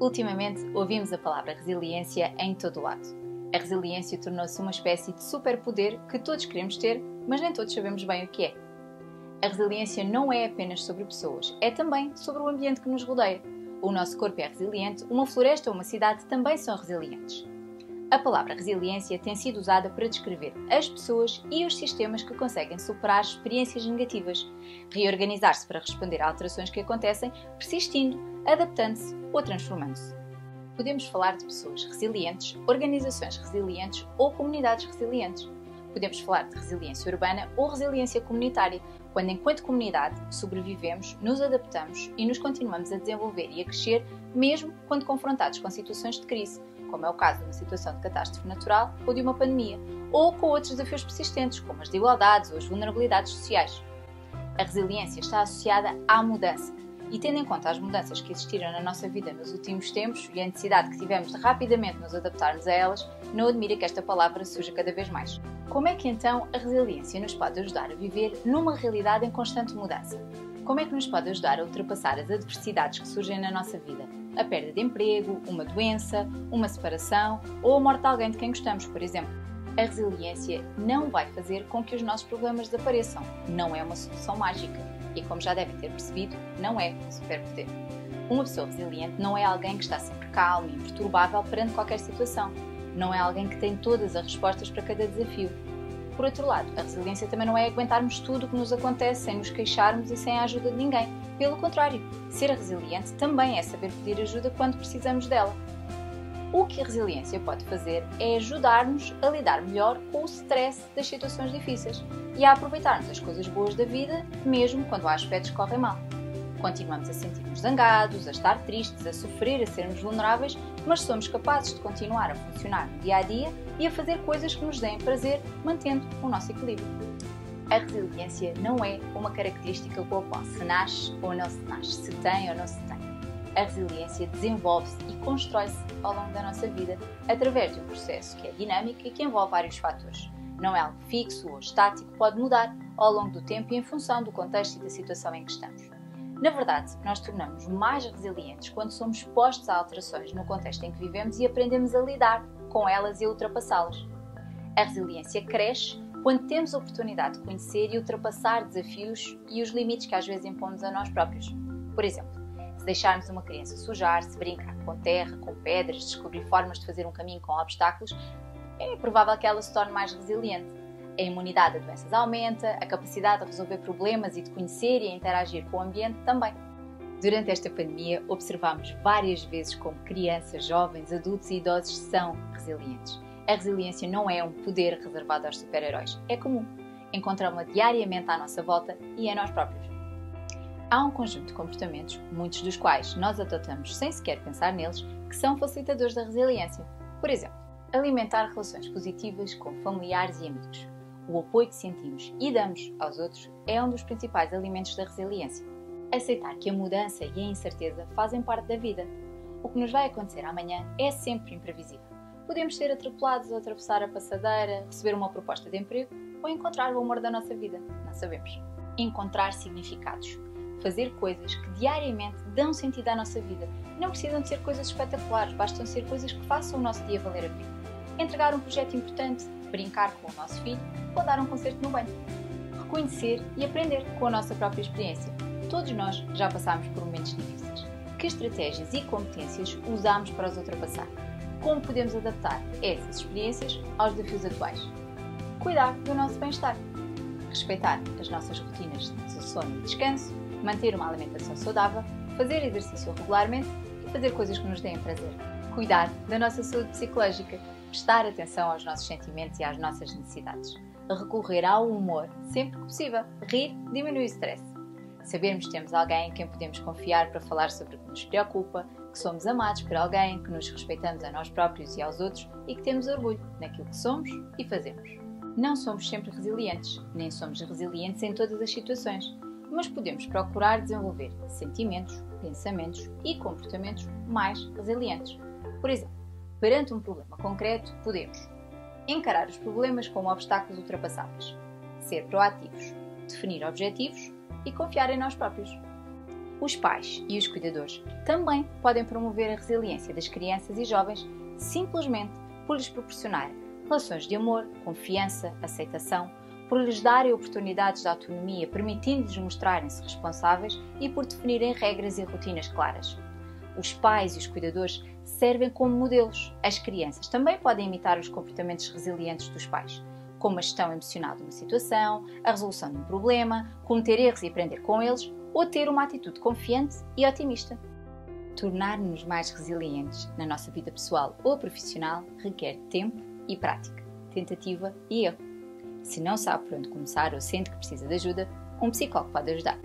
Ultimamente ouvimos a palavra resiliência em todo lado. A resiliência tornou-se uma espécie de superpoder que todos queremos ter, mas nem todos sabemos bem o que é. A resiliência não é apenas sobre pessoas, é também sobre o ambiente que nos rodeia. O nosso corpo é resiliente, uma floresta ou uma cidade também são resilientes. A palavra resiliência tem sido usada para descrever as pessoas e os sistemas que conseguem superar experiências negativas, reorganizar-se para responder a alterações que acontecem, persistindo, adaptando-se ou transformando-se. Podemos falar de pessoas resilientes, organizações resilientes ou comunidades resilientes. Podemos falar de resiliência urbana ou resiliência comunitária, quando, enquanto comunidade, sobrevivemos, nos adaptamos e nos continuamos a desenvolver e a crescer, mesmo quando confrontados com situações de crise, como é o caso de uma situação de catástrofe natural ou de uma pandemia, ou com outros desafios persistentes, como as desigualdades ou as vulnerabilidades sociais. A resiliência está associada à mudança, e tendo em conta as mudanças que existiram na nossa vida nos últimos tempos e a necessidade que tivemos de rapidamente nos adaptarmos a elas, não admira que esta palavra surja cada vez mais. Como é que então a resiliência nos pode ajudar a viver numa realidade em constante mudança? Como é que nos pode ajudar a ultrapassar as adversidades que surgem na nossa vida? A perda de emprego, uma doença, uma separação ou a morte de alguém de quem gostamos, por exemplo. A resiliência não vai fazer com que os nossos problemas desapareçam. Não é uma solução mágica e, como já devem ter percebido, não é um superpoder. Uma pessoa resiliente não é alguém que está sempre calmo e imperturbável perante qualquer situação. Não é alguém que tem todas as respostas para cada desafio. Por outro lado, a resiliência também não é aguentarmos tudo o que nos acontece sem nos queixarmos e sem a ajuda de ninguém. Pelo contrário, ser resiliente também é saber pedir ajuda quando precisamos dela. O que a resiliência pode fazer é ajudar-nos a lidar melhor com o stress das situações difíceis e a aproveitarmos as coisas boas da vida, mesmo quando há aspectos que correm mal. Continuamos a sentir-nos zangados, a estar tristes, a sofrer, a sermos vulneráveis, mas somos capazes de continuar a funcionar no dia a dia e a fazer coisas que nos deem prazer, mantendo o nosso equilíbrio. A resiliência não é uma característica com a qual se nasce ou não se nasce, se tem ou não se tem a resiliência desenvolve-se e constrói-se ao longo da nossa vida através de um processo que é dinâmico e que envolve vários fatores. Não é algo fixo ou estático, pode mudar ao longo do tempo e em função do contexto e da situação em que estamos. Na verdade, nós tornamos mais resilientes quando somos expostos a alterações no contexto em que vivemos e aprendemos a lidar com elas e a ultrapassá-las. A resiliência cresce quando temos a oportunidade de conhecer e ultrapassar desafios e os limites que às vezes impomos a nós próprios. Por exemplo, deixarmos uma criança sujar-se, brincar com terra, com pedras, descobrir formas de fazer um caminho com obstáculos, é provável que ela se torne mais resiliente. A imunidade a doenças aumenta, a capacidade de resolver problemas e de conhecer e interagir com o ambiente também. Durante esta pandemia, observamos várias vezes como crianças, jovens, adultos e idosos são resilientes. A resiliência não é um poder reservado aos super-heróis, é comum. Encontramos-la diariamente à nossa volta e em nós próprios. Há um conjunto de comportamentos, muitos dos quais nós adotamos sem sequer pensar neles, que são facilitadores da resiliência. Por exemplo, alimentar relações positivas com familiares e amigos. O apoio que sentimos e damos aos outros é um dos principais alimentos da resiliência. Aceitar que a mudança e a incerteza fazem parte da vida. O que nos vai acontecer amanhã é sempre imprevisível. Podemos ser atropelados atravessar a passadeira, receber uma proposta de emprego ou encontrar o amor da nossa vida. Não sabemos. Encontrar significados fazer coisas que diariamente dão sentido à nossa vida. Não precisam de ser coisas espetaculares, bastam ser coisas que façam o nosso dia valer a pena. Entregar um projeto importante, brincar com o nosso filho ou dar um concerto no banho. Reconhecer e aprender com a nossa própria experiência. Todos nós já passámos por momentos difíceis. Que estratégias e competências usamos para os ultrapassar? Como podemos adaptar essas experiências aos desafios atuais? Cuidar do nosso bem-estar. Respeitar as nossas rotinas de sono e descanso manter uma alimentação saudável, fazer exercício regularmente e fazer coisas que nos deem prazer. Cuidar da nossa saúde psicológica, prestar atenção aos nossos sentimentos e às nossas necessidades. Recorrer ao humor sempre que possível. Rir diminui o stress. Sabermos que temos alguém em quem podemos confiar para falar sobre o que nos preocupa, que somos amados por alguém, que nos respeitamos a nós próprios e aos outros e que temos orgulho naquilo que somos e fazemos. Não somos sempre resilientes, nem somos resilientes em todas as situações mas podemos procurar desenvolver sentimentos, pensamentos e comportamentos mais resilientes. Por exemplo, perante um problema concreto, podemos encarar os problemas como obstáculos ultrapassáveis, ser proativos, definir objetivos e confiar em nós próprios. Os pais e os cuidadores também podem promover a resiliência das crianças e jovens simplesmente por lhes proporcionar relações de amor, confiança, aceitação, por lhes darem oportunidades de autonomia, permitindo-lhes mostrarem-se responsáveis e por definirem regras e rotinas claras. Os pais e os cuidadores servem como modelos. As crianças também podem imitar os comportamentos resilientes dos pais, como a gestão emocional de uma situação, a resolução de um problema, cometer erros e aprender com eles, ou ter uma atitude confiante e otimista. Tornar-nos mais resilientes na nossa vida pessoal ou profissional requer tempo e prática, tentativa e erro. Se não sabe por onde começar ou sente que precisa de ajuda, um psicólogo pode ajudar.